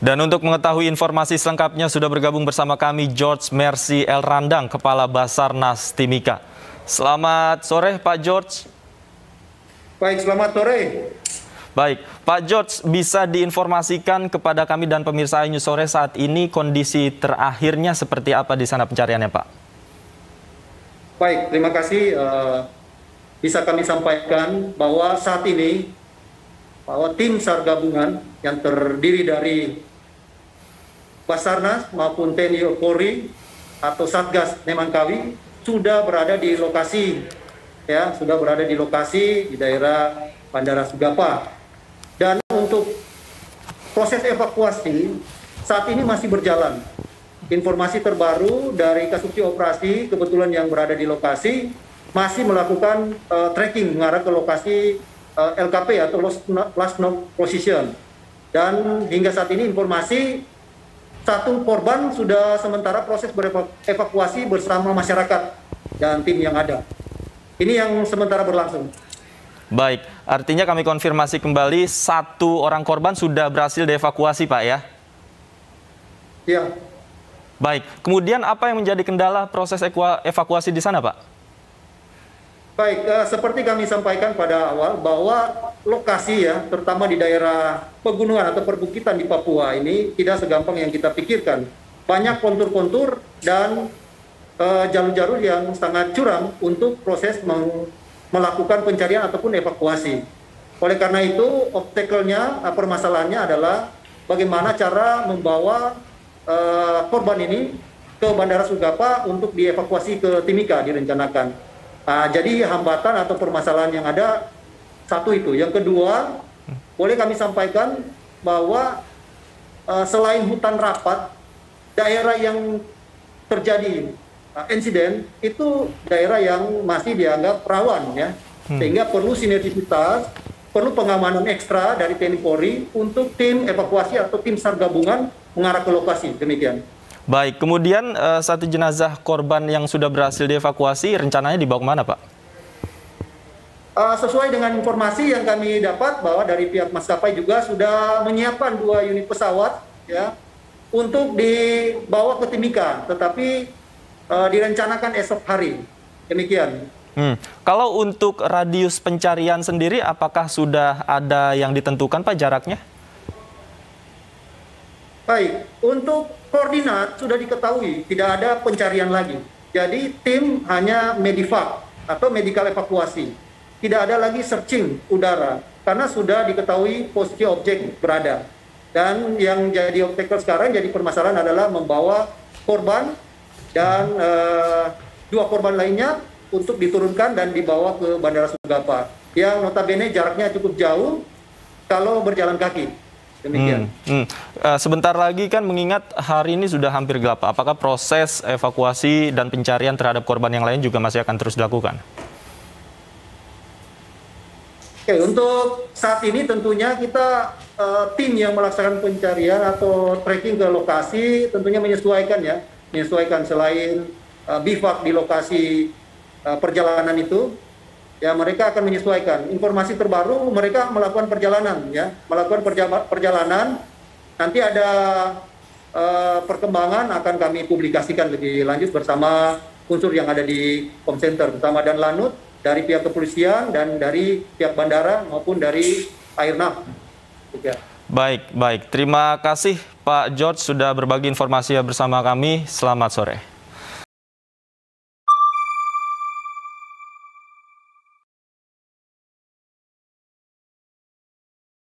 Dan untuk mengetahui informasi selengkapnya sudah bergabung bersama kami George Mercy El Randang, Kepala Basarnas Timika. Selamat sore Pak George. Baik, selamat sore. Baik, Pak George bisa diinformasikan kepada kami dan pemirsa News Sore saat ini kondisi terakhirnya seperti apa di sana pencariannya Pak? Baik, terima kasih. Uh, bisa kami sampaikan bahwa saat ini bahwa tim SAR gabungan yang terdiri dari Basarnas maupun TNI Polri atau Satgas Nemangkawi sudah berada di lokasi ya sudah berada di lokasi di daerah Bandara Sugapa. Dan untuk proses evakuasi saat ini masih berjalan. Informasi terbaru dari Kasubsi Operasi kebetulan yang berada di lokasi masih melakukan uh, tracking mengarah ke lokasi uh, eh, LKP atau last known position. Dan hingga saat ini informasi satu korban sudah sementara proses berevakuasi bersama masyarakat dan tim yang ada. Ini yang sementara berlangsung. Baik, artinya kami konfirmasi kembali satu orang korban sudah berhasil dievakuasi, Pak ya? Iya. Baik, kemudian apa yang menjadi kendala proses evakuasi di sana, Pak? Baik, uh, seperti kami sampaikan pada awal bahwa lokasi ya, terutama di daerah pegunungan atau perbukitan di Papua ini tidak segampang yang kita pikirkan. Banyak kontur-kontur dan eh, jalur-jalur yang sangat curam untuk proses melakukan pencarian ataupun evakuasi. Oleh karena itu, obstacle-nya, uh, permasalahannya adalah bagaimana cara membawa uh, korban ini ke Bandara Sugapa untuk dievakuasi ke Timika direncanakan. Uh, jadi hambatan atau permasalahan yang ada satu itu. Yang kedua, boleh kami sampaikan bahwa uh, selain hutan rapat, daerah yang terjadi uh, insiden itu daerah yang masih dianggap rawan ya, hmm. sehingga perlu sinergisitas, perlu pengamanan ekstra dari TNI Polri untuk tim evakuasi atau tim sar gabungan mengarah ke lokasi. Demikian. Baik, kemudian uh, satu jenazah korban yang sudah berhasil dievakuasi, rencananya dibawa ke mana, Pak? Uh, sesuai dengan informasi yang kami dapat bahwa dari pihak maskapai juga sudah menyiapkan dua unit pesawat ya untuk dibawa ke Timika, tetapi uh, direncanakan esok hari. Demikian. Hmm. Kalau untuk radius pencarian sendiri, apakah sudah ada yang ditentukan, Pak, jaraknya? Baik, untuk koordinat sudah diketahui, tidak ada pencarian lagi. Jadi tim hanya medivac atau medical evakuasi. Tidak ada lagi searching udara karena sudah diketahui posisi objek berada. Dan yang jadi obstacle sekarang jadi permasalahan adalah membawa korban dan uh, dua korban lainnya untuk diturunkan dan dibawa ke Bandara Sugapa yang notabene jaraknya cukup jauh kalau berjalan kaki. Demikian. Hmm, hmm. Uh, sebentar lagi kan mengingat hari ini sudah hampir gelap. Apakah proses evakuasi dan pencarian terhadap korban yang lain juga masih akan terus dilakukan? Oke, untuk saat ini tentunya kita uh, tim yang melaksanakan pencarian atau tracking ke lokasi tentunya menyesuaikan ya, menyesuaikan selain uh, bivak di lokasi uh, perjalanan itu ya mereka akan menyesuaikan. Informasi terbaru mereka melakukan perjalanan ya, melakukan perjalanan. Nanti ada uh, perkembangan akan kami publikasikan lebih lanjut bersama unsur yang ada di Home Center bersama dan Lanut dari pihak kepolisian dan dari pihak bandara maupun dari Airnav. Ya. Baik, baik. Terima kasih Pak George sudah berbagi informasi bersama kami. Selamat sore.